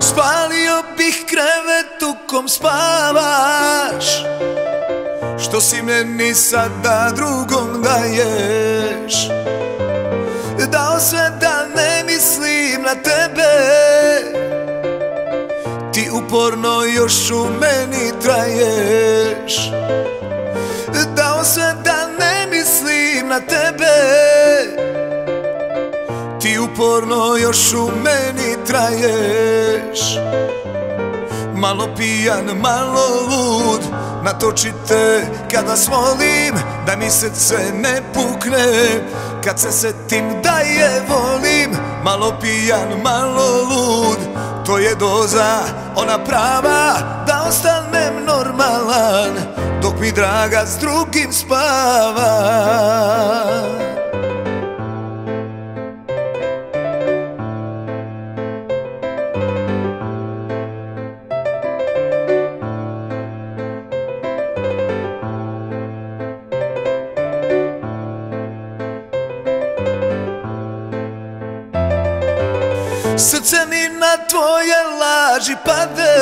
Spalio bih krevet u kom spavaš. Što si meni sada drugom daješ? Dao sve da ne mislim na tebe. Ti uporno još u meni traješ. Dao sve da ne mislim na tebe uporno još u meni traješ. Malo pijan, malo lud Natočite kad vas molim Da mi srce ne pukne. Kad se setim da je volim Malo pijan, malo lud To je doza, ona prava Da ostanem normalan Dok mi draga s drugim spava Srce mi na tvoje laži pade.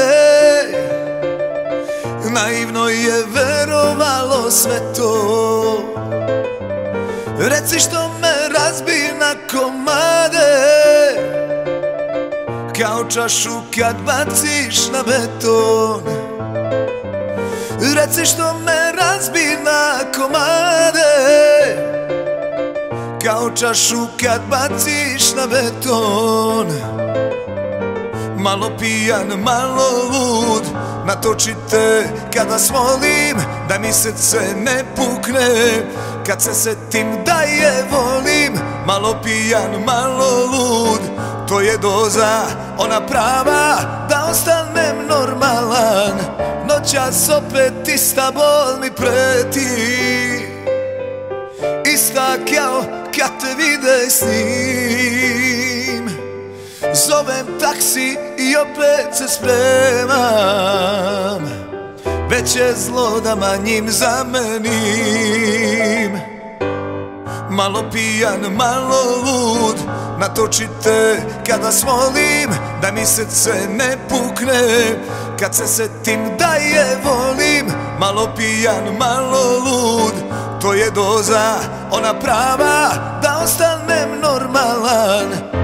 Naivno je verovalo sve to. Reci što me razbi na komade. Kao čašu kad baciš na beton. Reci što me razbi na komade kao čašu kad baciš na beton. Malo pijan, malo lud Natočite kad vas molim Da mi srce ne pukne. Kad se setim da je volim Malo pijan, malo lud To je doza, ona prava Da ostanem normalan. Noćas opet ista bol mi preti kad te vide s njim. Zovem taksi i opet se spremam. Veće zlo da manjim zamenim. Malo pijan, malo lud Natočite kad vas molim Da mi srce ne pukne. Kad se setim da je volim Malo pijan, malo lud To je doza, ona prava Da ostanem normalan